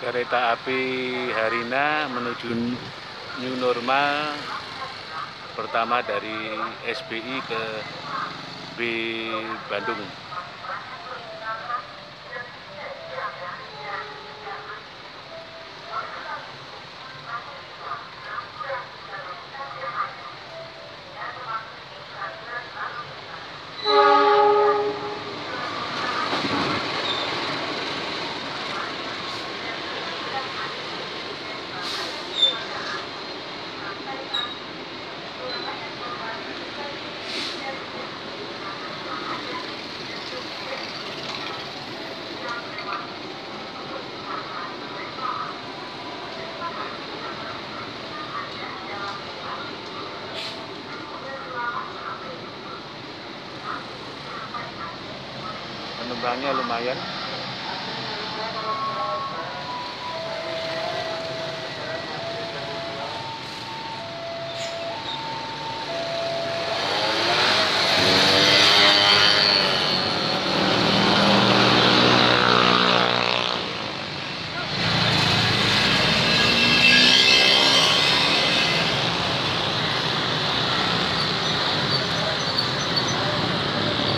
kereta api Harina menuju new normal pertama dari SBI ke B Bandung. Penumpangnya lumayan